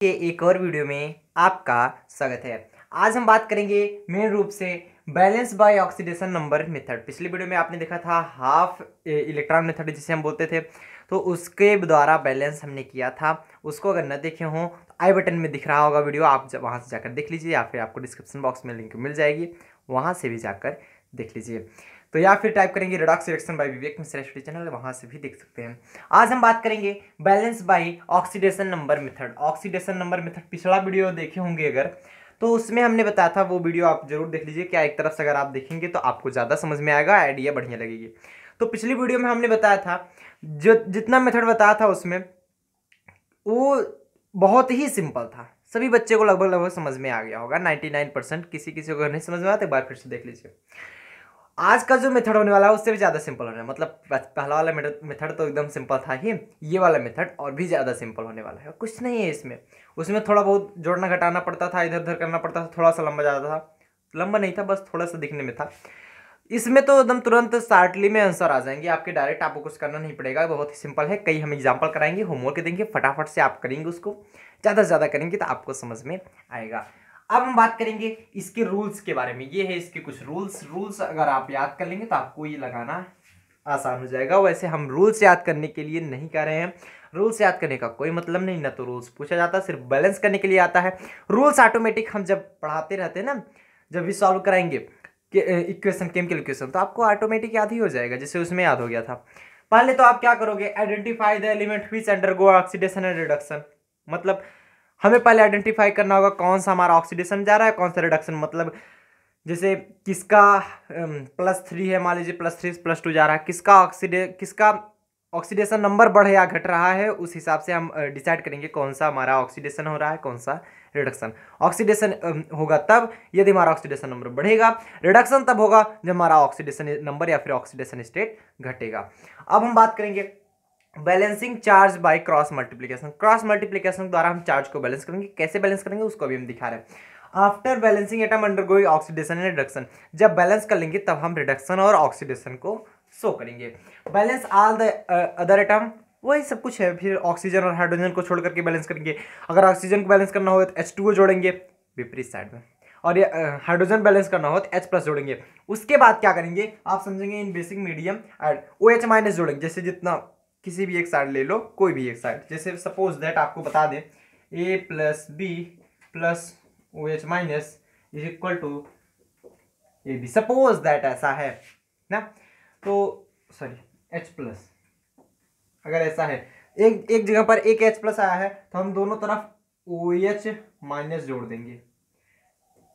के एक और वीडियो में आपका स्वागत है। आज हम बात करेंगे मेन रूप से balance by oxidation number method पिछली वीडियो में आपने देखा था हाफ़ इलेक्ट्रॉन मेथड जिसे हम बोलते थे। तो उसके द्वारा बैलेंस हमने किया था। उसको अगर न देखे हों तो आई बटन में दिख रहा होगा वीडियो। आप जब वहाँ से जाकर देख लीजिए या फिर आपको डिस्क्रिप्शन बॉक्स में लिंक मिल जाएगी। वहाँ से भी जाकर देख लीजिए। तो या फिर टाइप करेंगे redox selection by Vivek Mishra study channel वहाँ से भी देख सकते हैं। आज हम बात करेंगे balance by oxidation number method oxidation number method पिछला वीडियो देखे होंगे अगर तो उसमें हमने बताया था वो वीडियो आप ज़रूर देख लीजिए, क्या एक तरफ़ से अगर आप देखेंगे तो आपको ज़्यादा समझ में आएगा आइडिया बढ़िया लगेगी। तो पिछली वीडियो में हमने बताया था, जो जितना मेथड बताया था उसमें, वो बहुत ही सिंपल था। सभी बच्चे को लगभग लगभग समझ में आ गया होगा 99 परसेंट किसी किसी को नहीं समझ में आता एक बार फिर से देख लीजिए। आज का जो मेथड होने वाला है, उससे भी ज़्यादा सिंपल होने वाला मतलब पहला वाला मेथड तो एकदम सिंपल था ही। ये वाला मेथड और भी ज़्यादा सिंपल होने वाला है। कुछ नहीं है इसमें। उसमें थोड़ा बहुत जोड़ना घटाना पड़ता था, इधर उधर करना पड़ता था, थोड़ा सा लंबा ज़्यादा था। लंबा नहीं था, बस थोड़ा सा दिखने में था। इसमें तो एकदम तुरंत शार्टली में आंसर आ जाएँगे। आपके डायरेक्ट आपको कुछ करना नहीं पड़ेगा। बहुत ही सिंपल है। कई हम एग्ज़ाम्पल कराएँगे होमवर्क देंगे, फटाफट से आप करेंगे उसको। ज़्यादा से ज़्यादा करेंगे तो आपको समझ में आएगा। अब हम बात करेंगे इसके रूल्स के बारे में। ये है इसके कुछ रूल्स रूल्स अगर आप याद कर लेंगे तो आपको ये लगाना आसान हो जाएगा। वैसे हम रूल्स याद करने के लिए नहीं कर रहे हैं। रूल्स याद करने का कोई मतलब नहीं, ना तो रूल्स पूछा जाता, सिर्फ़ बैलेंस करने के लिए आता है। रूल्स ऑटोमेटिक हम जब पढ़ाते रहते हैं ना, जब भी सॉल्व कराएँगे इक्वेशन केमिकल इक्वेशन तो आपको ऑटोमेटिक याद ही हो जाएगा, जैसे उसमें याद हो गया था। पहले तो आप क्या करोगे? Identify the element which undergo oxidation and reduction मतलब हमें पहले आइडेंटिफाई करना होगा कौन सा हमारा ऑक्सीडेशन जा रहा है, कौन सा रिडक्शन मतलब जैसे किसका प्लस थ्री है, मान लीजिए प्लस थ्री प्लस टू जा रहा है, किसका ऑक्सीडे किसका ऑक्सीडेशन नंबर बढ़ या घट रहा है, उस हिसाब से हम डिसाइड करेंगे कौन सा हमारा ऑक्सीडेशन हो रहा है, कौन सा रिडक्शन ऑक्सीडेशन होगा तब यदि हमारा ऑक्सीडेशन नंबर बढ़ेगा। रिडक्शन तब होगा जब हमारा ऑक्सीडेशन नंबर या फिर ऑक्सीडेशन स्टेट घटेगा। अब हम बात करेंगे balancing charge by cross multiplication. Cross multiplication द्वारा हम चार्ज को बैलेंस करेंगे। कैसे बैलेंस करेंगे, उसको भी हम दिखा रहे हैं। After balancing atom undergoing oxidation and reduction जब बैलेंस कर लेंगे, तब हम रिडक्शन और ऑक्सीडेशन को शो करेंगे। Balance all the other atom वही सब कुछ है। फिर ऑक्सीजन और हाइड्रोजन को छोड़ करके बैलेंस करेंगे। अगर ऑक्सीजन को बैलेंस करना हो तो एच टू जोड़ेंगे विपरीत साइड में। और ये हाइड्रोजन बैलेंस करना हो तो एच प्लस जोड़ेंगे। उसके बाद क्या करेंगे, आप समझेंगे in basic medium add O H minus जोड़ेंगे। जैसे जितना किसी भी एक साइड ले लो, कोई भी एक साइड जैसे सपोज़ दैट आपको बता दें A plus B plus O H minus is equal to A B suppose that ऐसा है, ना? तो सॉरी एच प्लस अगर ऐसा है, एक एक जगह पर एक एच प्लस आया है तो हम दोनों तरफ़ ओ एच माइनस जोड़ देंगे।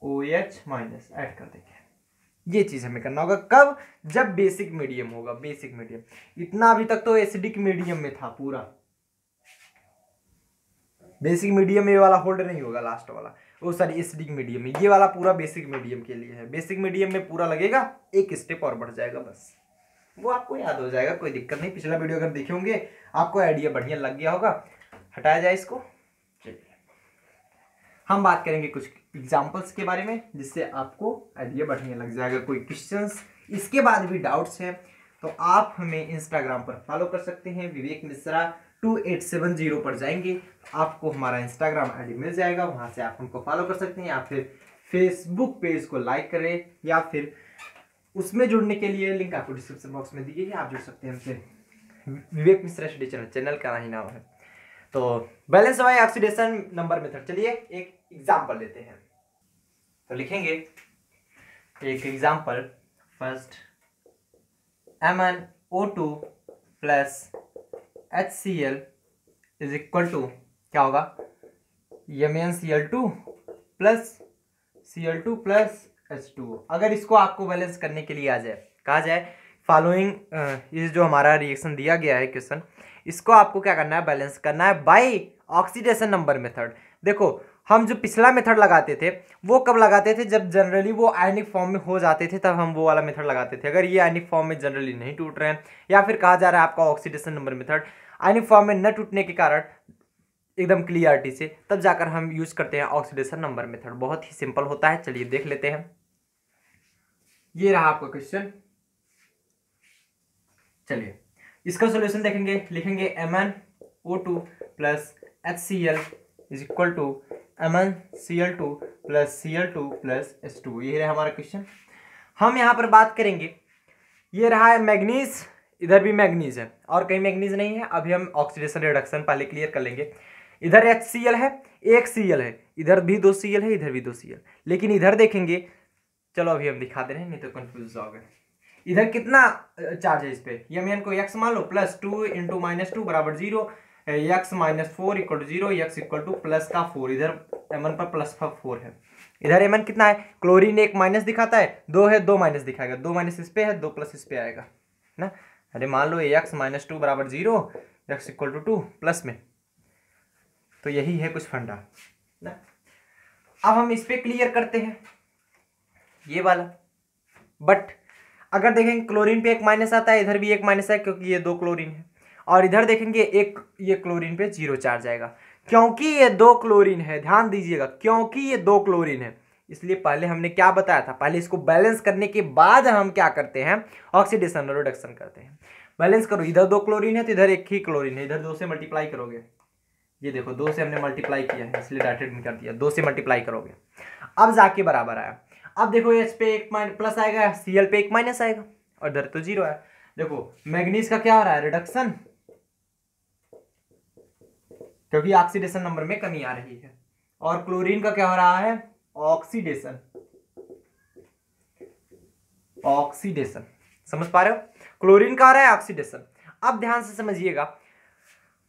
ओ एच माइनस ऐड कर देंगे। ये चीज़ हमें करना होगा। कब? जब बेसिक मीडियम होगा बेसिक मीडियम इतना अभी तक तो एसिडिक मीडियम में था पूरा। बेसिक मीडियम में वाला होल्ड नहीं होगा लास्ट वाला। वो सॉरी एसिडिक मीडियम ये वाला पूरा बेसिक मीडियम के लिए है। बेसिक मीडियम में पूरा लगेगा, एक स्टेप और बढ़ जाएगा बस। वो आपको याद हो जाएगा, कोई दिक्कत नहीं। पिछला वीडियो अगर देखे होंगे, आपको आइडिया बढ़िया लग गया होगा। हटाया जाए इसको। चलिए। हम बात करेंगे कुछ एग्जाम्पल्स के बारे में, जिससे आपको आइडिया बढ़ने लग जाएगा, कोई क्वेश्चन इसके बाद भी डाउट्स हैं तो आप हमें इंस्टाग्राम पर फॉलो कर सकते हैं, Vivek Mishra two eight seven zero पर जाएँगे, आपको हमारा इंस्टाग्राम आईडी मिल जाएगा, वहाँ से आप हमको फॉलो कर सकते हैं, या फिर फेसबुक पेज को लाइक करें, या फिर उसमें जुड़ने के लिए लिंक आपको डिस्क्रिप्शन बॉक्स में दीजिए आप जुड़ सकते हैं हमसे Vivek Mishra study channel channel का ही नाम है। तो balance by oxidation number method चलिए एक एग्ज़ाम्पल लेते हैं। तो लिखेंगे, एक example first M N O two plus H C L is equal to क्या होगा? M N C L two plus C L two plus H two अगर इसको आपको बैलेंस करने के लिए आ जाए, कहा जाए फॉलोइंग ये जो हमारा रिएक्शन दिया गया है क्वेश्चन इसको आपको क्या करना है बैलेंस करना है बाय ऑक्सीडेशन नंबर मेथड देखो, हम जो पिछला मेथड लगाते थे, वो कब लगाते थे? जब जनरली वो आयनिक फॉर्म में हो जाते थे, तब हम वो वाला मेथड लगाते थे। अगर ये आयनिक फॉर्म में जनरली नहीं टूट रहे हैं, या फिर कहा जा रहा है आपका oxidation number method ionic form में न टूटने के कारण एकदम क्लियरिटी से, तब जाकर हम यूज़ करते हैं ऑक्सीडेशन नंबर मेथड बहुत ही सिंपल होता है, चलिए देख लेते हैं। ये रहा आपका क्वेश्चन चलिए। इसका सोल्यूशन देखेंगे, लिखेंगे M N O two plus H C L is equal to M N C L two plus C L two plus H two ये रहा हमारा क्वेश्चन हम यहाँ पर बात करेंगे। ये रहा है मैग्नीज, इधर भी मैग्नीज है। और कहीं मैग्नीज नहीं है, अभी हम ऑक्सीडेशन रिडक्शन पहले क्लियर कर लेंगे। इधर एच सी एल है, एक सी एल है। इधर भी दो सी एल है, इधर भी दो सी एल लेकिन इधर देखेंगे। चलो अभी हम दिखा दे रहे हैं, नहीं तो कन्फ्यूज़ हो गए। इधर कितना चार्ज है इस पर ये हम को एक्स मान लो plus two into minus two बराबर zero X minus four equal to zero X equal to plus का फोर इधर एम पर प्लस का फोर है। इधर एम कितना है? क्लोरीन एक माइनस दिखाता है, दो है, दो माइनस दिखाएगा। दो माइनस इस पे है, दो प्लस इस पे आएगा, ना? अरे मान लो एक्स माइनस टू बराबर zero X equal to two plus में। तो यही है कुछ फंडा, ना? अब हम इस पर क्लियर करते हैं, ये वाला। बट अगर देखेंगे क्लोरीन पे एक माइनस आता है, इधर भी एक माइनस है, क्योंकि ये दो क्लोरीन है। और इधर देखेंगे एक ये क्लोरीन पे ज़ीरो चार्ज आएगा क्योंकि ये दो क्लोरीन है, ध्यान दीजिएगा, क्योंकि ये दो क्लोरीन है, इसलिए पहले हमने क्या बताया था? पहले इसको बैलेंस करने के बाद हम क्या करते हैं? ऑक्सीडेशन और रिडक्शन करते हैं। बैलेंस करो, इधर दो क्लोरीन है तो इधर एक ही क्लोरीन है, इधर दो से मल्टीप्लाई करोगे। ये देखो, दो से हमने मल्टीप्लाई किया है इसलिए डायरेक्ट में कर दिया, दो से मल्टीप्लाई करोगे। अब जाके बराबर आया। अब देखो एच पे एक प्लस आएगा सी एल पे एक माइनस आएगा, और इधर तो ज़ीरो है। देखो मैग्नीज का क्या हो रहा है? रिडक्शन क्योंकि ऑक्सीडेशन नंबर में कमी आ रही है। और क्लोरीन का क्या हो रहा है? ऑक्सीडेशन ऑक्सीडेशन समझ पा रहे हो? क्लोरीन का आ रहा है ऑक्सीडेशन अब ध्यान से समझिएगा,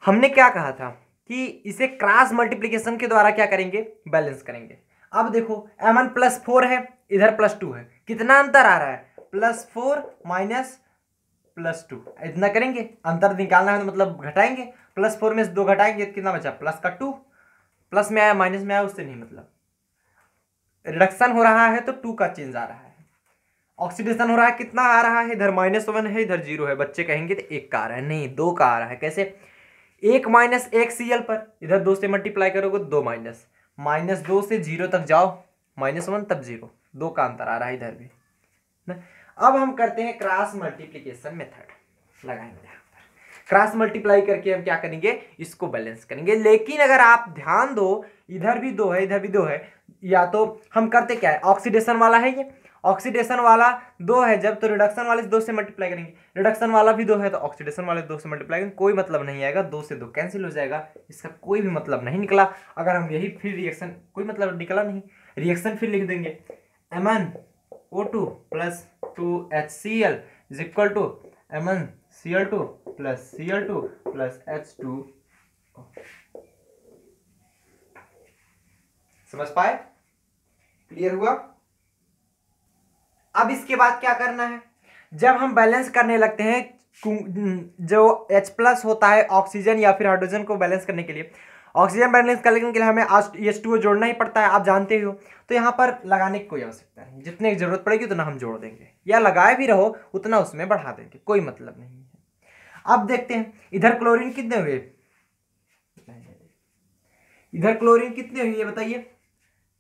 हमने क्या कहा था कि इसे क्रॉस मल्टीप्लीकेशन के द्वारा क्या करेंगे? बैलेंस करेंगे। अब देखो एम वन प्लस फोर है, इधर प्लस टू है। कितना अंतर आ रहा है? Plus four minus plus two इतना करेंगे? अंतर निकालना है तो मतलब घटाएँगे। प्लस फोर में दो घटाएँगे तो कितना बचा? प्लस का टू प्लस में आया माइनस में आया, उससे नहीं मतलब। रिडक्शन हो रहा है तो टू का चेंज आ रहा है। ऑक्सीडेशन हो रहा है, कितना आ रहा है? इधर माइनस वन है, इधर ज़ीरो है। बच्चे कहेंगे तो एक का आ रहा है। नहीं, दो का आ रहा है। कैसे? एक माइनस एक सी पर। इधर दो से मल्टीप्लाई करोगे दो माइनस माइनस दो से ज़ीरो तक जाओ, माइनस वन तब ज़ीरो। दो का अंतर आ रहा है इधर भी, ना? अब हम करते हैं क्रॉस मल्टीप्लीकेशन मेथड। लगाएँगे क्रॉस मल्टीप्लाई करके हम क्या करेंगे? इसको बैलेंस करेंगे। लेकिन अगर आप ध्यान दो, इधर भी दो है, इधर भी दो है, या तो हम करते क्या है? ऑक्सीडेशन वाला है ये। ऑक्सीडेशन वाला दो है, जब तो रिडक्शन वाले दो से मल्टीप्लाई करेंगे। रिडक्शन वाला भी दो है तो ऑक्सीडेशन वाले दो से मल्टीप्लाई करेंगे, कोई मतलब नहीं आएगा, दो से दो कैंसिल हो जाएगा, इसका कोई भी मतलब नहीं निकला। अगर हम यही फिर रिएक्शन कोई मतलब निकला नहीं। रिएक्शन फिर लिख देंगे। M N O two plus two H C L is equal to M N C L two plus C L two plus H two समझ पाए? क्लियर हुआ? अब इसके बाद क्या करना है? जब हम बैलेंस करने लगते हैं जो H प्लस होता है ऑक्सीजन या फिर हाइड्रोजन को बैलेंस करने के लिए। ऑक्सीजन बैलेंस करने के लिए हमें एच टू जोड़ना ही पड़ता है, आप जानते हो तो यहाँ पर लगाने की कोई आवश्यकता नहीं। जितने की ज़रूरत पड़ेगी, उतना हम जोड़ देंगे। या लगाए भी रहो, उतना उसमें बढ़ा देंगे। कोई मतलब नहीं है। अब देखते हैं, इधर क्लोरीन कितने हुए? इधर क्लोरीन कितने हुए ये बताइए।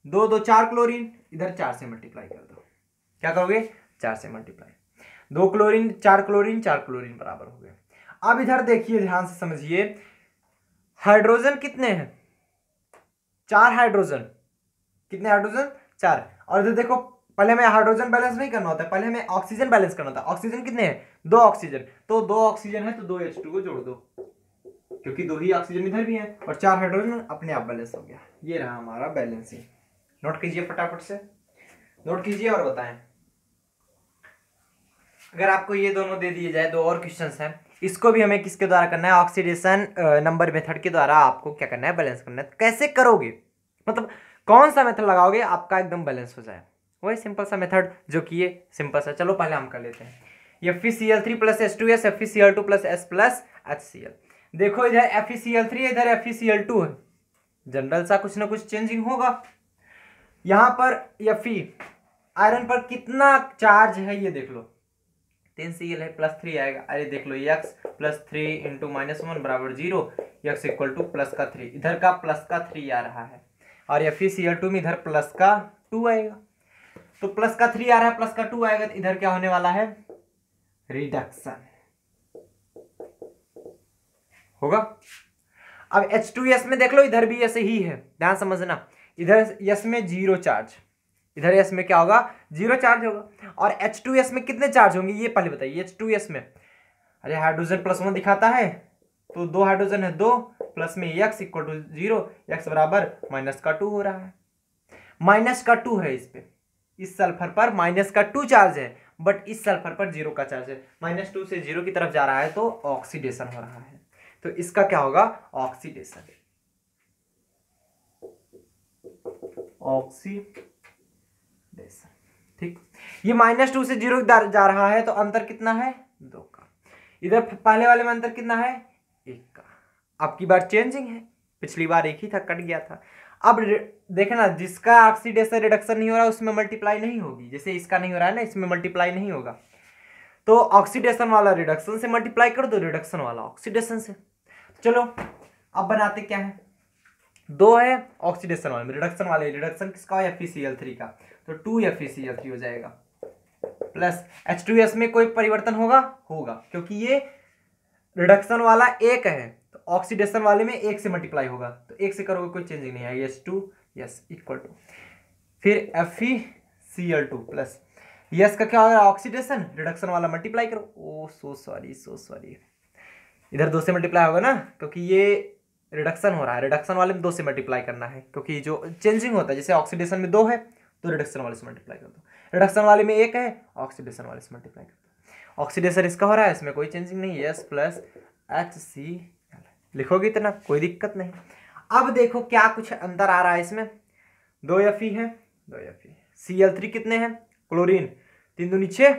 दो दो, चार क्लोरीन इधर चार से मल्टीप्लाई कर दो। क्या करोगे? चार से मल्टीप्लाई दो क्लोरीन चार क्लोरीन चार क्लोरीन बराबर हो गए। अब इधर देखिए, ध्यान से समझिए। हाइड्रोजन कितने हैं? चार हाइड्रोजन कितने हाइड्रोजन चार। और इधर देखो, पहले हमें हाइड्रोजन बैलेंस नहीं करना होता है पहले हमें ऑक्सीजन बैलेंस करना होता। है ऑक्सीजन कितने हैं? दो ऑक्सीजन तो दो ऑक्सीजन है तो दो एच को जोड़ दो। क्योंकि दो ही ऑक्सीजन इधर भी है, और चार हाइड्रोजन अपने आप बैलेंस हो गया। ये रहा हमारा बैलेंसिंग नोट कीजिए फटाफट से। नोट कीजिए और बताएँ। अगर आपको ये दोनों दे दिए जाए, दो और क्वेश्चन हैं, इसको भी हमें किसके द्वारा करना है? ऑक्सीडेशन नंबर मेथड के द्वारा आपको क्या करना है? बैलेंस करना है। तो कैसे करोगे? मतलब कौन सा मेथड लगाओगे, आपका एकदम बैलेंस हो जाए। वही सिंपल सा मेथड जो कि ये सिंपल सा। चलो पहले हम कर लेते हैं। F E C L three plus S two S F E C L two plus S plus H C L देखो इधर F E C L three इधर F E C L two है। जनरल सा कुछ ना कुछ changing होगा। यहाँ पर एफ़ आयरन पर कितना चार्ज है ये देख लो। तीन सी एल है प्लस थ्री आएगा। अरे देख लो X plus three into minus one बराबर zero X equal to plus का थ्री इधर का प्लस का थ्री आ रहा है। और F E C L two में इधर प्लस का टू आएगा। तो प्लस का थ्री आ रहा है प्लस का टू आएगा तो इधर क्या होने वाला है? रिडक्शन होगा? अब एच टू एस में देख लो, इधर भी ऐसे ही है। ध्यान समझना। इधर यस में ज़ीरो चार्ज इधर एस में क्या होगा? ज़ीरो चार्ज होगा। और एच टू एस में कितने चार्ज होंगे? ये पहले बताइए एच टू एस में। अरे हाइड्रोजन प्लस वन दिखाता है तो दो हाइड्रोजन है दो प्लस में X equal to zero X बराबर माइनस का टू हो रहा है। माइनस का टू है इस पे। इस सल्फ़र पर माइनस का टू चार्ज है बट इस सल्फ़र पर ज़ीरो का चार्ज है। माइनस टू से ज़ीरो की तरफ़ जा रहा है तो ऑक्सीडेशन हो रहा है। तो इसका क्या होगा? ऑक्सीडेशन ऑक्सीडेशन ठीक? ये माइनस टू से ज़ीरो जा रहा है तो अंतर कितना है? दो का। इधर पहले वाले में अंतर कितना है? एक का। अब की बार चेंजिंग है। पिछली बार एक ही था, कट गया था। अब देखे ना जिसका ऑक्सीडेशन रिडक्शन नहीं हो रहा, उसमें मल्टीप्लाई नहीं होगी। जैसे इसका नहीं हो रहा है ना, इसमें मल्टीप्लाई नहीं होगा। तो ऑक्सीडेशन वाला रिडक्शन से मल्टीप्लाई कर दो रिडक्शन वाला ऑक्सीडेशन से। चलो, अब बनाते क्या है? दो है ऑक्सीडेशन वाले में रिडक्शन वाले रिडक्शन किसका एफ़ ई थ्री का। तो टू एफ़ ई थ्री हो जाएगा। प्लस एच टू एस में कोई परिवर्तन होगा? होगा, क्योंकि ये रिडक्शन वाला एक है। तो ऑक्सीडेशन वाले में एक से मल्टीप्लाई होगा। तो एक से करोगे, कोई चेंजिंग नहीं आएगी। S two S equal to फिर F E C L two plus S का क्या होगा? ऑक्सीडेशन रिडक्शन वाला मल्टीप्लाई करो। ओ सो सॉरी सो सॉरी इधर दो से मल्टीप्लाई होगा ना, क्योंकि ये रिडक्शन हो रहा है। रिडक्शन वाले में दो से मल्टीप्लाई करना है, क्योंकि जो चेंजिंग होता है, जैसे ऑक्सीडेशन में दो है तो रिडक्शन वाले से मल्टीप्लाई कर दो। रिडक्शन वाले में एक है ऑक्सीडेशन वाले से मल्टीप्लाई कर दो। ऑक्सीडेशन इसका हो रहा है, इसमें कोई चेंजिंग नहीं है। S plus H C L लिखोगे इतना, कोई दिक्कत नहीं। अब देखो क्या कुछ अंतर आ रहा है इसमें। दो एफ़ ई है, दो F E C L three कितने हैं? क्लोरीन तीन दूनी छः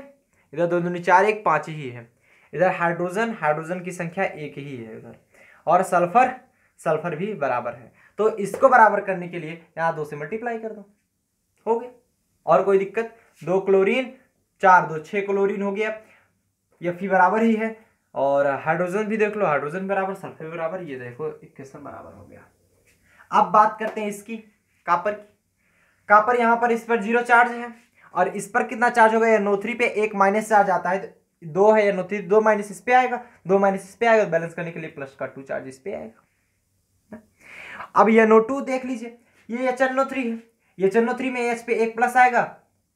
इधर दो दूनी चार, एक पाँच ही है। इधर हाइड्रोजन हाइड्रोजन की संख्या एक ही है इधर। और सल्फ़र सल्फ़र भी बराबर है। तो इसको बराबर करने के लिए यहाँ दो से मल्टीप्लाई कर दो। हो गया। और कोई दिक्कत? दो क्लोरीन चार दो छः क्लोरीन हो गया। ये फ़ी बराबर ही है। और हाइड्रोजन भी देख लो हाइड्रोजन बराबर सल्फ़र बराबर, ये देखो इक्वेशन बराबर हो गया। अब बात करते हैं इसकी कापर की। कापर यहाँ पर इस पर ज़ीरो चार्ज है। और इस पर कितना चार्ज होगा? नो थ्री पे एक माइनस चार्ज आता है। तो दो है नो थ्री दो माइनस इस पे आएगा। दो माइनस इस पे आएगा बैलेंस करने के लिए प्लस का टू चार्ज इस पे आएगा। अब ये नो टू देख लीजिए। ये एच एन नो थ्री है। ये एच एन थ्री में एच पे एक प्लस आएगा।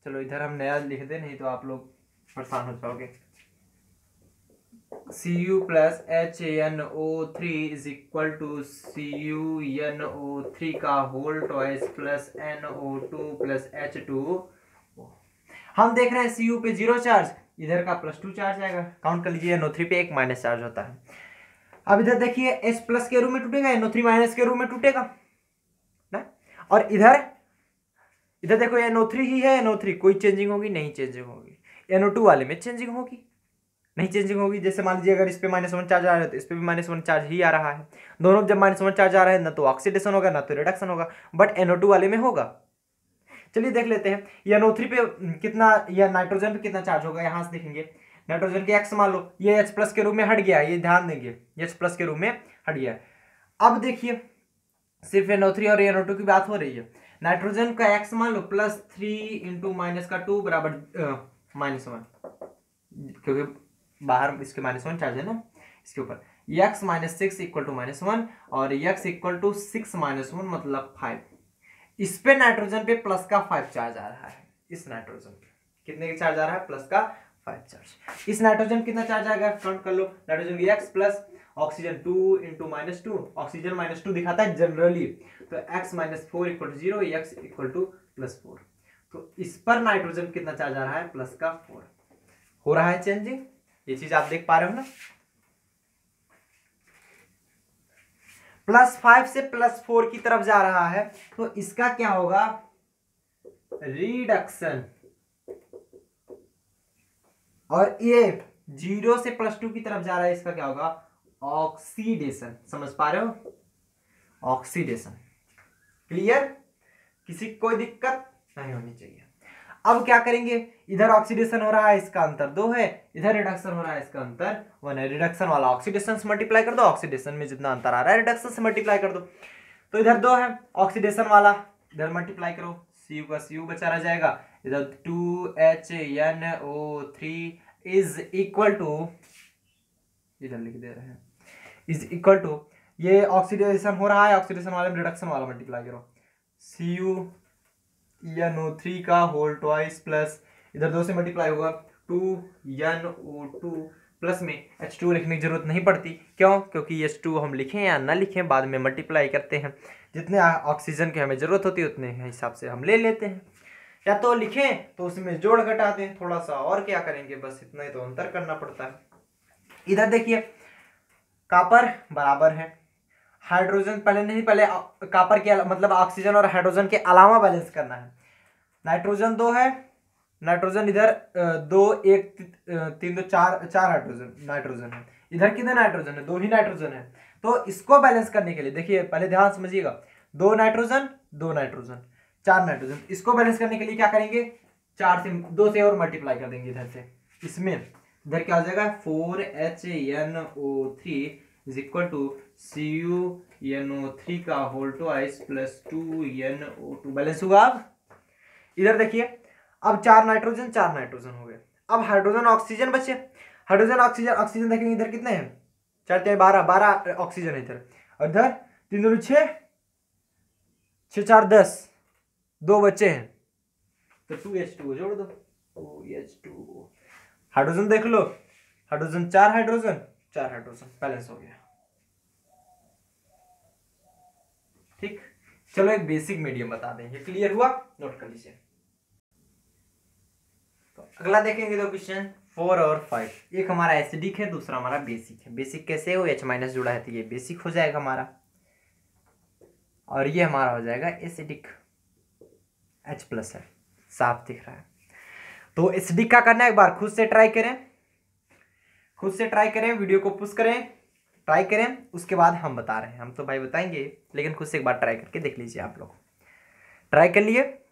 चलो इधर हम नया लिख दे, नहीं तो आप लोग परेशान हो जाओगे। C U plus H N O three is equal to C U N O three का whole twice plus N O two plus H two हम देख रहे हैं सी यू पे ज़ीरो चार्ज इधर का प्लस टू चार्ज आएगा। Count कर लीजिए एनओ थ्री पे एक माइनस चार्ज होता है। अब इधर देखिए एस प्लस के रूप में टूटेगा एनओ थ्री माइनस के रूप में टूटेगा, ना? और इधर इधर देखो एनओ थ्री ही है एनओ थ्री कोई चेंजिंग होगी, नहीं चेंजिंग होगी। एनओ टू वाले में चेंजिंग होगी, नहीं चेंजिंग होगी। जैसे मान लीजिए, अगर इस पर माइनस वन चार्ज आ रहा है तो इस पर भी माइनस वन चार्ज ही आ रहा है। दोनों जब माइनस वन चार्ज आ रहा है, ना तो ऑक्सीडेशन होगा, ना तो रिडक्शन होगा बट एनओ टू वाले में होगा। चलिए देख लेते हैं एनओ थ्री पे कितना, या नाइट्रोजन पे कितना चार्ज होगा, यहाँ से देखेंगे। नाइट्रोजन के एक्स मान लो, ये एच प्लस के रूप में हट गया, ये ध्यान देंगे एच प्लस के रूप में हट गया अब देखिए, सिर्फ़ एनओ थ्री और एनओ टू की बात हो रही है। नाइट्रोजन का एक्स मान लो प्लस थ्री इंटू माइनस का टू बराबर माइनस वन क्योंकि बाहर इसके माइनस वन चार्ज है ना, इसके ऊपर। X minus six equal to minus one और X equal to six minus one मतलब फाइव इस पे नाइट्रोजन पे प्लस का फाइव चार्ज आ रहा है, इस नाइट्रोजन पे। कितने का चार्ज आ रहा है? प्लस का फाइव चार्ज इस नाइट्रोजन कितना चार्ज आएगा? काउंट कर लो। Nitrogen X plus oxygen two into minus two oxygen minus two दिखाता है जनरली तो X minus four equal to zero X equal to plus four तो इस पर नाइट्रोजन कितना चार्ज आ रहा है? प्लस का फोर हो रहा है चेंजिंग ये चीज़ आप देख पा रहे हो ना? प्लस फाइव से प्लस फोर की तरफ़ जा रहा है। तो इसका क्या होगा? रिडक्शन और ये ज़ीरो से प्लस टू की तरफ़ जा रहा है, इसका क्या होगा? ऑक्सीडेशन। समझ पा रहे हो? ऑक्सीडेशन। क्लियर? किसी कोई दिक्कत नहीं होनी चाहिए। अब क्या करेंगे? इधर ऑक्सीडेशन हो रहा है, इसका अंतर दो है। इधर रिडक्शन हो रहा है, इसका अंतर वन है। रिडक्शन वाला ऑक्सीडेशन से मल्टीप्लाई कर दो। ऑक्सीडेशन में जितना अंतर आ रहा है रिडक्शन से मल्टीप्लाई कर दो। तो इधर दो है ऑक्सीडेशन वाला। इधर मल्टीप्लाई करो। सी यू का सी यू बचा रह जाएगा। इधर two H N O three is equal to इधर लिख दे रहे हैं इज़ इक्वल टू ये ऑक्सीडेशन हो रहा है ऑक्सीडेशन वाले रिडक्शन वाला मल्टीप्लाई करो। C U N O three का होल ट्वाइस प्लस इधर दो से मल्टीप्लाई होगा two N O two plus में एच टू लिखने की ज़रूरत नहीं पड़ती। क्यों? क्योंकि एच टू हम लिखें या ना लिखें, बाद में मल्टीप्लाई करते हैं। जितने ऑक्सीजन की हमें ज़रूरत होती है, उतने हिसाब से हम ले लेते हैं। या तो लिखें तो उसमें जोड़ घटा दें थोड़ा सा और क्या करेंगे, बस इतना ही तो अंतर करना पड़ता है। इधर देखिए कापर बराबर है। हाइड्रोजन पहले नहीं, पहले कापर के मतलब ऑक्सीजन और हाइड्रोजन के अलावा बैलेंस करना है। नाइट्रोजन दो है नाइट्रोजन इधर दो, एक तीन, दो, चार चार हाइड्रोजन नाइट्रोजन है। इधर कितने नाइट्रोजन है? दो ही नाइट्रोजन है। तो इसको बैलेंस करने के लिए, देखिए, पहले ध्यान समझिएगा। दो नाइट्रोजन दो नाइट्रोजन चार नाइट्रोजन इसको बैलेंस करने के लिए क्या करेंगे? चार से, दो से और मल्टीप्लाई कर देंगे इधर से। इसमें इधर क्या हो जाएगा? Four H N O three is equal to C U N O three का whole twice plus two N O two balance हुआ अब? इधर देखिए, अब चार नाइट्रोजन चार नाइट्रोजन हो गए। अब हाइड्रोजन ऑक्सीजन बचे। हाइड्रोजन ऑक्सीजन ऑक्सीजन देखेंगे इधर कितने हैं? चार बारह बारह ऑक्सीजन है इधर और इधर तीन दो छः छः चार दस दो बच्चे हैं तो टू एच टू जोड़ दो टू एच टू हाइड्रोजन देख लो हाइड्रोजन चार हाइड्रोजन चार हाइड्रोजन बैलेंस हो गया ठीक चलो एक बेसिक मीडियम बता दें ये क्लियर हुआ नोट कर लीजिए तो अगला देखेंगे तो क्वेश्चन फोर और फाइव। एक हमारा एसिडिक है, दूसरा हमारा बेसिक है। बेसिक कैसे हो? एच माइनस जुड़ा है तो ये बेसिक हो जाएगा हमारा। और ये हमारा हो जाएगा एसिडिक। एच प्लस है। साफ़ दिख रहा है। तो एसिडिक का करना है, एक बार खुद से ट्राई करें। खुद से ट्राई करें, वीडियो को पुश करें। ट्राई करें, उसके बाद हम बता रहे हैं। हम तो भाई बताएँगे, लेकिन खुद से एक बार ट्राई करके देख लीजिए आप लोग। ट्राई कर लिए।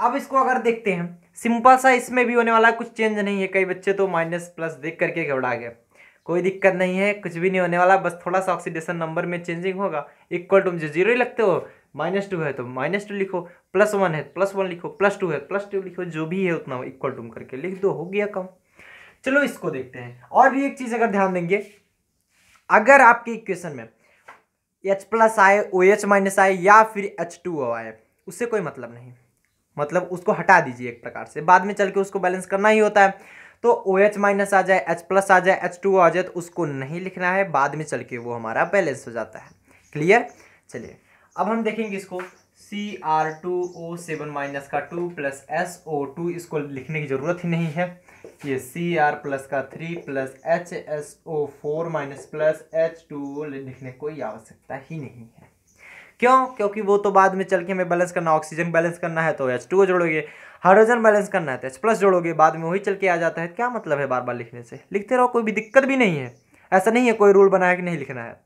अब इसको अगर देखते हैं सिंपल सा इसमें भी होने वाला कुछ चेंज नहीं है, कई बच्चे तो माइनस प्लस देख करके घबरा गए। कोई दिक्कत नहीं है, कुछ भी नहीं होने वाला, बस थोड़ा सा ऑक्सीडेशन नंबर में चेंजिंग होगा। इक्वल टू मुझे ज़ीरो ही लगते हो? माइनस टू है तो माइनस टू लिखो प्लस वन है प्लस वन लिखो प्लस टू है प्लस टू लिखो, जो भी है उतना इक्वल टू करके लिख दो, हो गया कम। चलो इसको देखते हैं। और भी एक चीज़ अगर ध्यान देंगे, अगर आपके इक्वेशन में एच प्लस आए ओ एच माइनस आए, या फिर एच टू आए, उससे कोई मतलब नहीं। मतलब उसको हटा दीजिए एक प्रकार से। बाद में चल के उसको बैलेंस करना ही होता है। तो ओ एच माइनस आ जाए एच प्लस आ जाए एच टू आ जाए तो उसको नहीं लिखना है। बाद में चल के वो हमारा बैलेंस हो जाता है। क्लियर चलिए, अब हम देखेंगे इसको। C R two O seven minus का two plus S O two इसको लिखने की ज़रूरत ही नहीं है। ये सी आर प्लस का three plus H S O four minus plus H two लिखने कोई आवश्यकता ही नहीं है। क्यों? क्योंकि वो तो बाद में चल के हमें बैलेंस करना ऑक्सीजन बैलेंस करना है तो एच टू जोड़ोगे हाइड्रोजन बैलेंस करना है तो एच प्लस जोड़ोगे, बाद में वही चल के आ जाता है। क्या मतलब है बार बार लिखने से? लिखते रहो, कोई भी दिक्कत भी नहीं है। ऐसा नहीं है कोई रूल बनाया कि नहीं लिखना है।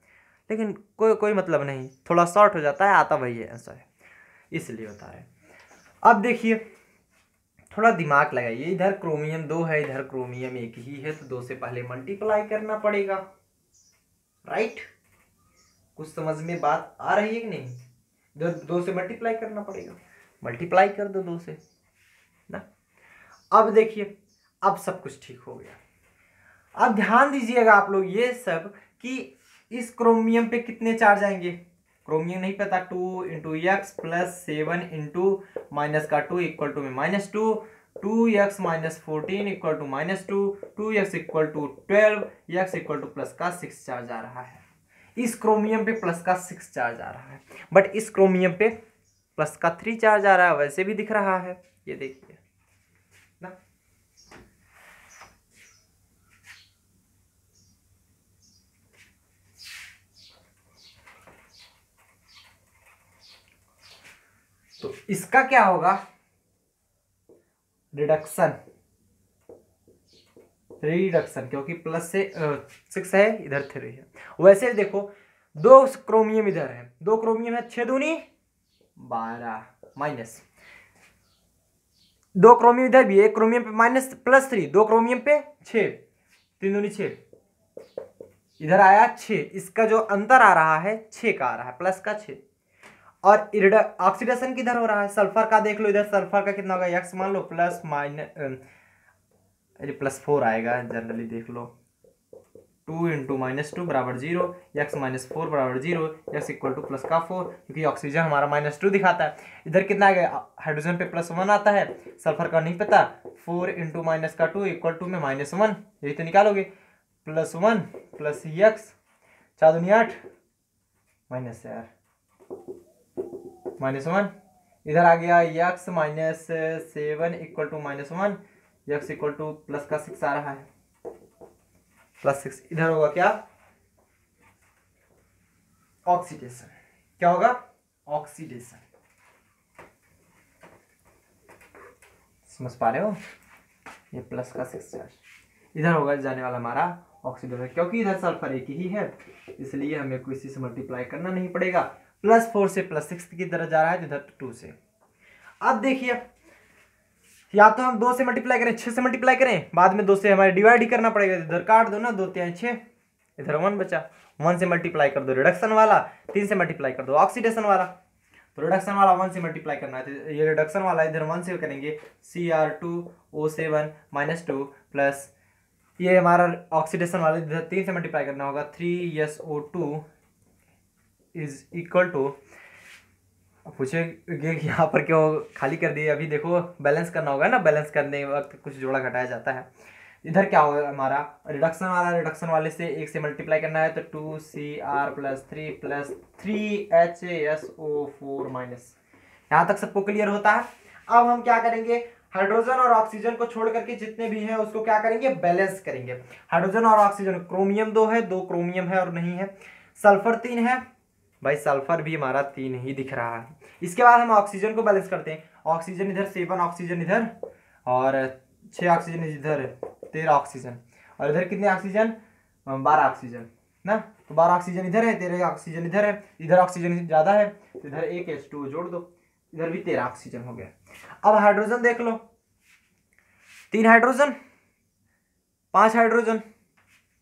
लेकिन कोई कोई मतलब नहीं। थोड़ा शॉर्ट हो जाता है, आता वही है आंसर है इसलिए होता है। अब देखिए, थोड़ा दिमाग लगाइए। इधर क्रोमियम दो है, इधर क्रोमियम एक ही है तो दो से पहले मल्टीप्लाई करना पड़ेगा। राइट कुछ समझ में बात आ रही है कि नहीं? दो, दो से मल्टीप्लाई करना पड़ेगा। मल्टीप्लाई कर दो दो से ना? अब देखिए अब सब कुछ ठीक हो गया। अब ध्यान दीजिएगा आप लोग ये सब कि इस क्रोमियम पे कितने चार्ज आएँगे? क्रोमियम नहीं पता two into X plus seven into minus का टू इक्वल टू में minus two two X minus fourteen equal to minus two two X equal to twelve X equal to plus का six charge आ रहा है। इस chromium पे plus का six charge आ रहा है। बट इस क्रोमियम पे प्लस का थ्री चार्ज आ रहा है, वैसे भी दिख रहा है। ये देखिए। ना? तो इसका क्या होगा? रिडक्शन। रिडक्शन क्योंकि प्लस से सिक्स है, इधर थ्री है। वैसे देखो, दो क्रोमियम इधर है। दो क्रोमियम है, छह दूनी, बारह माइनस दो क्रोमियम इधर भी एक क्रोमियम पे माइनस प्लस थ्री दो क्रोमियम पे छ तीन दूनी छ इधर आया छ इसका जो अंतर आ रहा है छ का आ रहा है प्लस का छ और ऑक्सीडेशन किधर हो रहा है? सल्फ़र का देख लो इधर सल्फ़र का कितना होगा? एक्स मान लो प्लस माइनस अरे प्लस फोर आएगा जनरली देख लो। टू इंटू माइनस टू बराबर ज़ीरो एक्स माइनस फोर बराबर zero X equal to plus का फोर क्योंकि ऑक्सीजन हमारा माइनस टू दिखाता है। इधर कितना आ गया हाइड्रोजन पे प्लस वन आता है। सल्फ़र का नहीं पता। फोर इंटू माइनस का टू इक्वल टू में माइनस वन यही तो निकालोगे। प्लस वन प्लस एक्स चार दुनिया आठ माइनस यार। माइनस वन इधर आ गया X minus seven equal to minus one X equal to plus का सिक्स आ रहा है। प्लस सिक्स इधर होगा क्या? ऑक्सीडेशन क्या होगा? ऑक्सीडेशन समझ पा रहे हो? ये प्लस का सिक्स चार्ज इधर होगा, जाने वाला हमारा ऑक्सीडेशन क्योंकि इधर सल्फ़र एक ही है, इसलिए हमें किसी से मल्टीप्लाई करना नहीं पड़ेगा। प्लस फोर से प्लस सिक्स की तरह जा रहा है? इधर टू से। अब देखिए या तो हम दो से मल्टीप्लाई करें, छह से मल्टीप्लाई करें, बाद में दो से हमारे डिवाइड ही करना पड़ेगा, इधर काट दो ना, दो तीन छः इधर वन बचा। वन से मल्टीप्लाई कर दो रिडक्शन वाला, तीन से मल्टीप्लाई कर दो ऑक्सीडेशन वाला। तो रिडक्शन वाला वन से मल्टीप्लाई करना है तो ये रिडक्शन वाला इधर वन से करेंगे C R two O seven minus two plus ये हमारा ऑक्सीडेशन वाला इधर तीन से मल्टीप्लाई करना होगा three S O two is equal to पूछेंगे यहाँ पर क्यों खाली कर दिए? अभी देखो बैलेंस करना होगा ना बैलेंस करने वक्त कुछ जोड़ा घटाया जाता है। इधर क्या होगा हमारा? रिडक्शन वाला रिडक्शन वाले से एक से मल्टीप्लाई करना है तो two C R plus three plus three H S O four minus यहाँ तक सबको क्लियर होता है। अब हम क्या करेंगे? हाइड्रोजन और ऑक्सीजन को छोड़ करके जितने भी हैं, उसको क्या करेंगे? बैलेंस करेंगे। हाइड्रोजन और ऑक्सीजन क्रोमियम दो है, दो क्रोमियम है और नहीं है। सल्फ़र तीन है भाई सल्फ़र भी हमारा तीन ही दिख रहा है। इसके बाद हम ऑक्सीजन को बैलेंस करते हैं। ऑक्सीजन इधर सेवन ऑक्सीजन इधर और छः ऑक्सीजन इधर, तेरह ऑक्सीजन और इधर कितने ऑक्सीजन बारह ऑक्सीजन ना? तो बारह ऑक्सीजन इधर है, तेरह ऑक्सीजन इधर है। इधर ऑक्सीजन ज़्यादा है तो इधर एक एच टू जोड़ दो। इधर भी तेरह ऑक्सीजन हो गया। अब हाइड्रोजन देख लो। तीन हाइड्रोजन पाँच हाइड्रोजन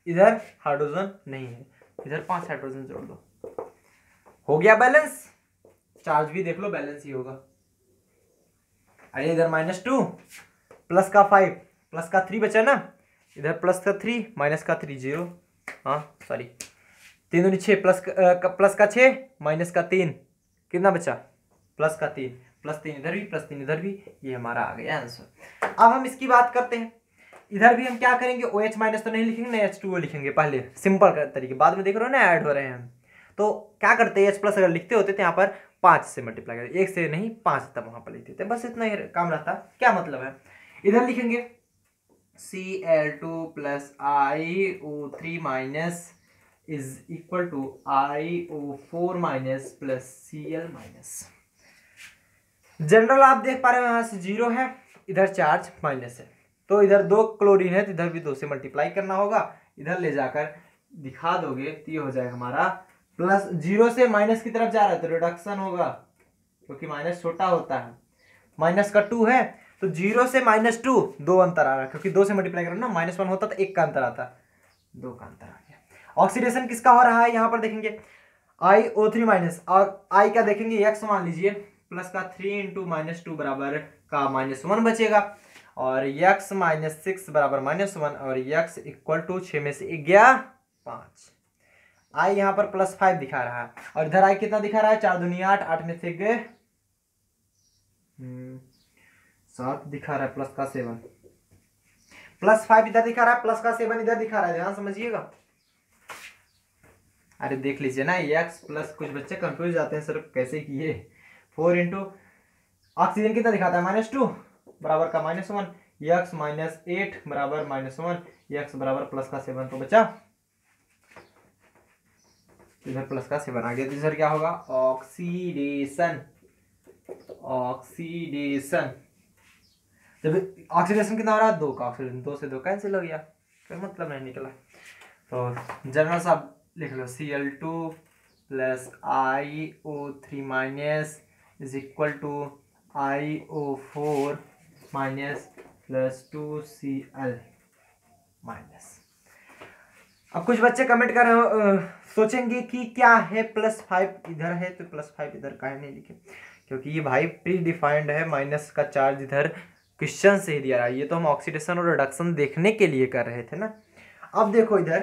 इधर हाइड्रोजन नहीं है। इधर पाँच हाइड्रोजन जोड़ दो। हो गया बैलेंस चार्ज भी देख लो बैलेंस ही होगा। अरे इधर माइनस टू प्लस का फाइव प्लस का थ्री बचा ना? इधर प्लस का थ्री माइनस का थ्री ज़ीरो हाँ सॉरी तीन दूनी छः प्लस का प्लस का छः माइनस का तीन। कितना बचा? प्लस का तीन प्लस तीन इधर भी प्लस तीन इधर भी। ये हमारा आ गया आंसर अब हम इसकी बात करते हैं। इधर भी हम क्या करेंगे? ओ एच माइनस तो नहीं लिखेंगे, ना एच टू ओ लिखेंगे पहले। सिंपल तरीके। बाद में देख रहे हो ना ऐड हो रहे हैं हम। तो क्या करते हैं एच प्लस अगर लिखते होते तो यहाँ पर पाँच से मल्टीप्लाई करते एक से नहीं, पाँच तब वहाँ पर लिखते थे। बस इतना ही काम रहता। क्या मतलब है? इधर लिखेंगे। C L two plus I O three minus is equal to I O four minus plus C L minus general आप देख पा रहे हो, यहाँ से ज़ीरो है। इधर चार्ज माइनस है। तो इधर दो क्लोरीन है तो इधर भी दो से मल्टीप्लाई करना होगा। इधर ले जाकर दिखा दोगे तो ये हो जाएगा हमारा प्लस ज़ीरो से माइनस की तरफ़ जा रहा है तो रिडक्शन होगा, क्योंकि माइनस छोटा होता है। माइनस का टू है तो ज़ीरो से माइनस टू दो अंतर आ रहा है, क्योंकि दो से मल्टीप्लाई करो ना, माइनस वन होता तो एक का अंतर आता। दो का अंतर आ गया। ऑक्सीडेशन किसका हो रहा है, यहाँ पर देखेंगे। आई ओ थ्री माइनस और आई का देखेंगे एक्स मान लीजिए प्लस का थ्री इंटू माइनस टू बराबर का माइनस वन बचेगा। और यक्स माइनस सिक्स बराबर माइनस वन और यक्स इक्वल टू छ में से गया पाँच। आई यहाँ पर प्लस फाइव दिखा रहा है। और इधर आई कितना दिखा रहा है? चार दुनिया आठ आठ में से गए हम्म, सात दिखा रहा है प्लस का सेवन प्लस फाइव इधर दिखा रहा है प्लस का सेवन इधर दिखा रहा है। ध्यान समझिएगा। अरे देख लीजिए ना एक्स प्लस कुछ बच्चे कंफ्यूज जाते हैं सर कैसे किए फोर इंटू ऑक्सीजन कितना दिखाता है? माइनस टू बराबर का minus one X minus eight बराबर माइनस वन एक्स बराबर प्लस का सेवन तो बचा इधर प्लस का सेवन आ गया। तो इधर क्या होगा? ऑक्सीडेशन ऑक्सीडेशन जब ऑक्सीडेशन कितना हो रहा है? दो का ऑक्सीडेशन दो से दो कैंसिल हो गया। फिर मतलब नहीं निकला। तो जनरल साहब लिख लो। C L two plus I O three minus is equal to I O four minus plus two C L minus अब कुछ बच्चे कमेंट कर सोचेंगे कि क्या है प्लस फाइव इधर है तो प्लस फाइव इधर का है, नहीं लिखे। क्योंकि ये भाई प्री डिफाइंड है माइनस का चार्ज इधर क्वेश्चन से ही दिया रहा है। ये तो हम ऑक्सीडेशन और रिडक्शन देखने के लिए कर रहे थे ना। अब देखो इधर,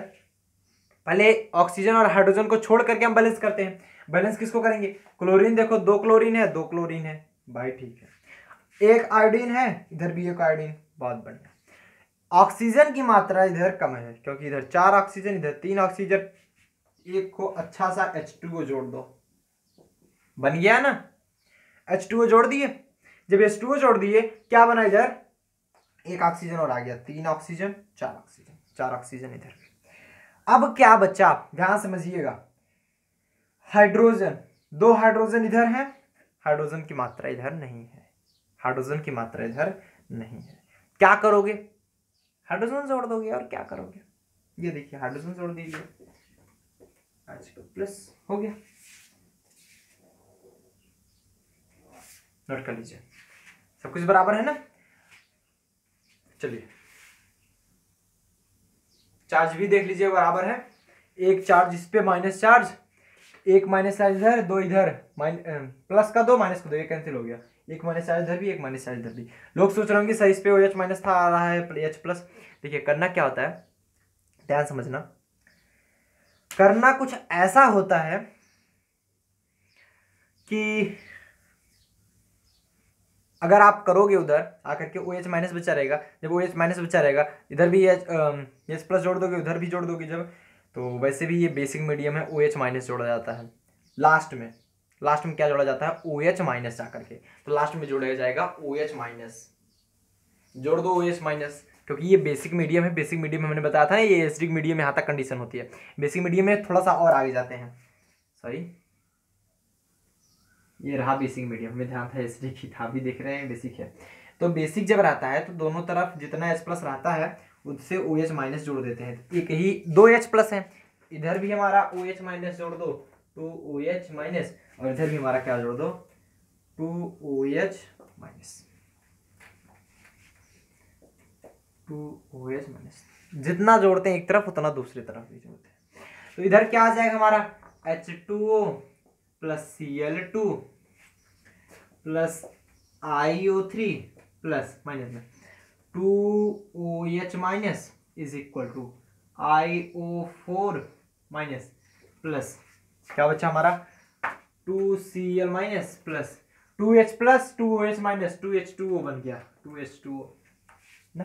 पहले ऑक्सीजन और हाइड्रोजन को छोड़ करके हम बैलेंस करते हैं। बैलेंस किसको करेंगे? क्लोरीन देखो, दो क्लोरीन है, दो क्लोरीन है। भाई ठीक है। एक आयोडीन है, इधर भी एक आयोडीन बहुत बढ़िया। ऑक्सीजन की मात्रा इधर कम है, क्योंकि इधर चार ऑक्सीजन, इधर तीन ऑक्सीजन। एक को अच्छा सा एच टू को जोड़ दो। बन गया ना? एच टू को जोड़ दिए। जब एच टू को जोड़ दिए, क्या बना इधर? एक ऑक्सीजन और आ गया, तीन ऑक्सीजन, चार ऑक्सीजन चार ऑक्सीजन इधर। अब क्या बच्चा आप ध्यान समझिएगा। हाइड्रोजन, दो हाइड्रोजन इधर है। हाइड्रोजन की मात्रा इधर नहीं है। हाइड्रोजन की मात्रा इधर नहीं है। क्या करोगे? हाइड्रोजन जोड़ दोगे और क्या करोगे? ये देखिए, हाइड्रोजन जोड़ दीजिए। प्लस हो गया। नोट कर लीजिए। सब कुछ बराबर है ना? चलिए। चार्ज भी देख लीजिए, बराबर है। एक चार्ज इस पे माइनस चार्ज, एक माइनस चार्ज इधर, दो इधर, माइन प्लस का दो, माइनस का दो, ये कैंसिल हो गया। एक माइनस चार्ज इधर भी, एक माइनस चार्ज इधर भी। लोग सोच रहे होंगे सही इस पे एच माइनस था, आ रहा है एच प्लस। देखिए, करना क्या होता है? ध्यान समझना। करना कुछ ऐसा होता है कि अगर आप करोगे उधर, आकर के ओ एच माइनस बचा रहेगा। जब ओ एच माइनस बचा रहेगा, इधर भी एच एच प्लस जोड़ दोगे, उधर भी जोड़ दोगे जब तो वैसे भी ये बेसिक मीडियम है, ओ एच माइनस जोड़ा जाता है। लास्ट में। लास्ट में क्या जोड़ा जाता है? ओ एच माइनस जा करके तो लास्ट में जोड़ा जाएगा ओ एच माइनस। जोड़ दो ओ एच माइनस। क्योंकि ये बेसिक मीडियम है। बेसिक मीडियम में मैंने बताया था ये एसिडिक मीडियम में यहाँ तक कंडीशन होती है। बेसिक मीडियम में थोड़ा सा और आगे जाते हैं। सॉरी ये रहा बेसिक मीडियम में ध्यान था एसिडिक ही था भी देख रहे हैं बेसिक है। तो बेसिक जब रहता है तो दोनों तरफ़ जितना एच प्लस रहता है, उससे ओ एच माइनस जोड़ देते हैं। एक ही दो एच प्लस है। इधर भी हमारा ओ एच माइनस जोड़ दो टू ओ एच माइनस और इधर भी हमारा क्या जोड़ दो। Two O H minus. Two O H minus. जितना जोड़ते हैं एक तरफ़, उतना दूसरी तरफ़ भी जोड़ते हैं। तो इधर क्या आ जाएगा हमारा? H two O plus C L two plus I O three plus minus में। Two O H minus is equal to I O four minus plus क्या बचा हमारा? Two C L minus plus two H plus two H minus two H two O बन गया, to H two ओ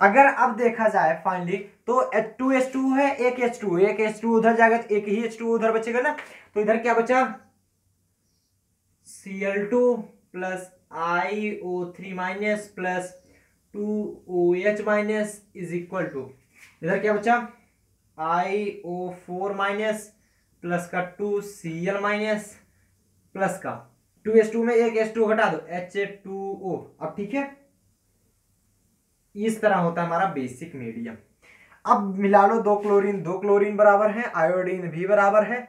अगर अब देखा जाए फाइनली तो टू एच टू है, एक एच टू एक एच टू उधर जाएगा तो एक ही एच टू उधर बचेगा ना? तो इधर क्या बचा? C L two plus I O three minus plus two O H minus is equal to इधर क्या बचा? I O four minus plus का two C L minus plus का। टू एस टू में एक एस टू घटा दो, H A two O. अब ठीक है? इस तरह होता है हमारा बेसिक मीडियम अब मिला लो दो क्लोरीन दो क्लोरीन बराबर है आयोडीन भी बराबर है।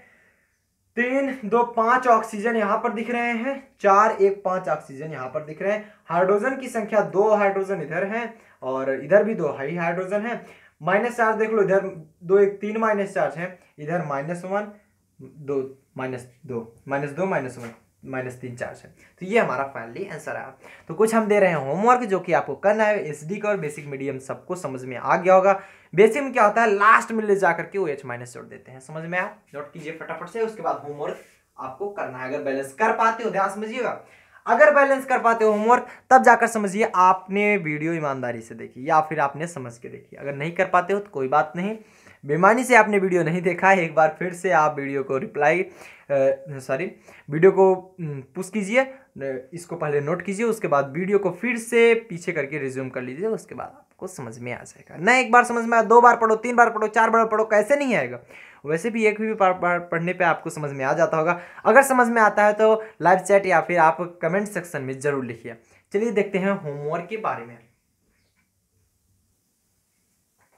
तीन, दो, पाँच ऑक्सीजन यहाँ पर दिख रहे हैं। चार, एक, पाँच ऑक्सीजन यहाँ पर दिख रहे हैं। हाइड्रोजन की संख्या दो हाइड्रोजन इधर है और इधर भी दो हाई हाइड्रोजन है। माइनस चार्ज देख लो, इधर दो एक, तीन माइनस चार्ज है। इधर माइनस वन दो माइनस दो माइनस दो माइनस वन माइनस तीन, चार है तो ये हमारा फाइनली आंसर है। तो कुछ हम दे रहे हैं होमवर्क जो कि आपको करना है एस का और बेसिक मीडियम सबको समझ में आ गया होगा। बेसिक में क्या होता है? लास्ट में ले जाकर के वो एच माइनस जोड़ देते हैं। समझ में आया? नोट कीजिए फटाफट से, उसके बाद होमवर्क आपको करना है। अगर बैलेंस कर पाते हो, ध्यान समझिएगा। अगर बैलेंस कर पाते हो होमवर्क तब जाकर समझिए आपने वीडियो ईमानदारी से देखी या फिर आपने समझ के देखी। अगर नहीं कर पाते हो तो कोई बात नहीं। बेमानी से आपने वीडियो नहीं देखा है, एक बार फिर से आप वीडियो को रिप्लाई सॉरी, वीडियो को पुश कीजिए इसको पहले नोट कीजिए, उसके बाद वीडियो को फिर से पीछे करके रिज्यूम कर लीजिए, उसके बाद आपको समझ में आ जाएगा। ना, एक बार समझ में आया दो बार पढ़ो, तीन बार पढ़ो, चार बार पढ़ो, कैसे नहीं आएगा? वैसे भी एक भी बार पढ़ने पे आपको समझ में आ जाता होगा। अगर समझ में आता है तो लाइव चैट या फिर आप कमेंट सेक्शन में ज़रूर लिखिए। चलिए देखते हैं होमवर्क के बारे में।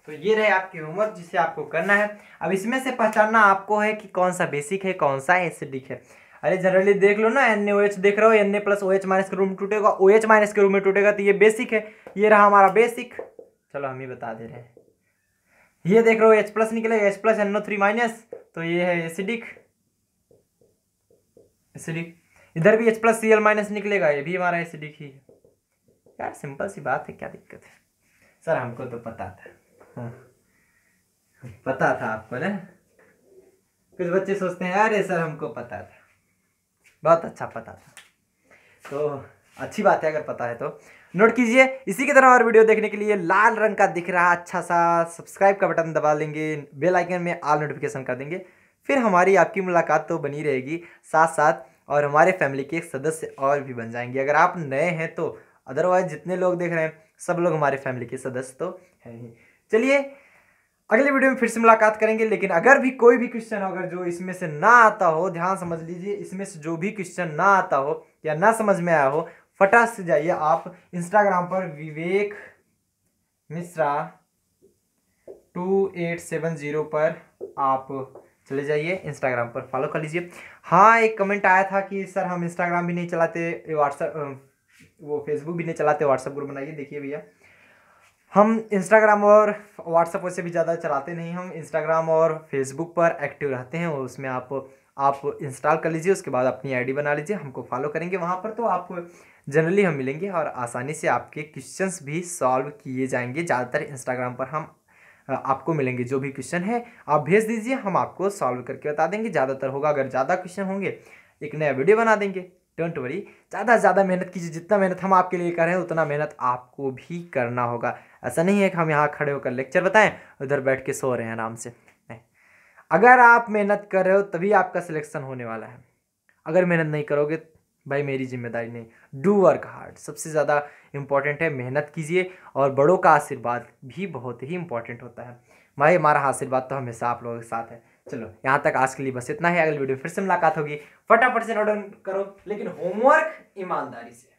तो ये रहे आपकी होमवर्क जिसे आपको करना है। अब इसमें से पहचानना आपको है कि कौन सा बेसिक है, कौन सा एसिडिक है। अरे जनरली देख लो ना एन ओ एच देख रहे हो N A plus O H minus के रूम टूटेगा ओ एच माइनस के रूम में टूटेगा तो ये बेसिक है। ये रहा हमारा बेसिक चलो हम ही बता दे रहे हैं। ये देख रहे हो एच प्लस निकलेगा H plus N O three minus तो ये है एसिडिक एसिडिक इधर भी H plus C L minus निकलेगा, ये भी हमारा एसिडिक ही है। यार सिंपल सी बात है, क्या दिक्कत है? सर, हमको तो पता था। हाँ। पता था आपको ना? कुछ बच्चे सोचते हैं, अरे सर, हमको पता था। बहुत अच्छा पता था। तो अच्छी बात है, अगर पता है तो। नोट कीजिए, इसी की तरह और वीडियो देखने के लिए लाल रंग का दिख रहा अच्छा सा सब्सक्राइब का बटन दबा लेंगे, बेल आइकन में ऑल नोटिफिकेशन कर देंगे। फिर हमारी आपकी मुलाकात तो बनी रहेगी साथ साथ और हमारे फैमिली के एक सदस्य और भी बन जाएँगे। अगर आप नए हैं तो अदरवाइज़ जितने लोग देख रहे हैं, सब लोग हमारे फैमिली के सदस्य तो हैं ही। चलिए, अगले वीडियो में फिर से मुलाकात करेंगे, लेकिन अगर भी कोई भी क्वेश्चन हो, अगर जो इसमें से ना आता हो, ध्यान समझ लीजिए, इसमें से जो भी क्वेश्चन ना आता हो या ना समझ में आया हो फटाक से जाइए आप इंस्टाग्राम पर Vivek Mishra two eight seven zero पर आप चले जाइए इंस्टाग्राम पर फॉलो कर लीजिए। हाँ एक कमेंट आया था कि, सर, हम इंस्टाग्राम भी नहीं चलाते व्हाट्सएप वो फेसबुक भी नहीं चलाते व्हाट्सएप ग्रुप बनाइए, देखिए भैया। हम इंस्टाग्राम और व्हाट्सएप वैसे भी ज़्यादा चलाते नहीं, हम इंस्टाग्राम और फेसबुक पर एक्टिव रहते हैं और उसमें आप आप इंस्टॉल कर लीजिए, उसके बाद अपनी आईडी बना लीजिए, हमको फॉलो करेंगे वहाँ पर तो आप जनरली हम मिलेंगे और आसानी से आपके क्वेश्चंस भी सॉल्व किए जाएँगे। ज़्यादातर इंस्टाग्राम पर हम, आपको मिलेंगे, जो भी क्वेश्चन है, आप भेज दीजिए, हम आपको सॉल्व करके बता देंगे। ज़्यादातर होगा अगर ज़्यादा क्वेश्चन होंगे, एक नया वीडियो बना देंगे। डोंट वरी ज़्यादा से ज़्यादा मेहनत कीजिए, जितना मेहनत हम आपके लिए कर रहे हैं, उतना मेहनत आपको भी करना होगा। ऐसा नहीं है कि हम यहाँ खड़े होकर लेक्चर बताएँ, उधर बैठ के सो रहे हैं आराम से। नहीं। अगर आप मेहनत कर रहे हो, तभी आपका सिलेक्शन होने वाला है। अगर मेहनत नहीं करोगे, भाई मेरी ज़िम्मेदारी नहीं। डू वर्क हार्ड सबसे ज़्यादा इंपॉर्टेंट है मेहनत कीजिए, और बड़ों का आशीर्वाद भी बहुत ही इंपॉर्टेंट होता है। भाई, हमारा आशीर्वाद तो हमेशा आप लोगों के साथ है। चलो, यहाँ तक आज के लिए बस इतना ही। अगली वीडियो फिर से मुलाकात होगी। फटाफट से नोट करो, लेकिन होमवर्क ईमानदारी से।